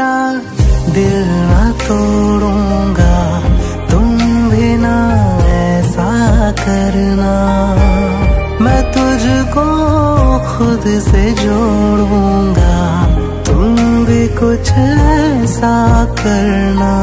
मेरा दिल ना तोड़ूँगा, तुम भी ना ऐसा करना। मैं तुझको खुद से जोड़ूँगा, तुम भी कुछ ऐसा करना।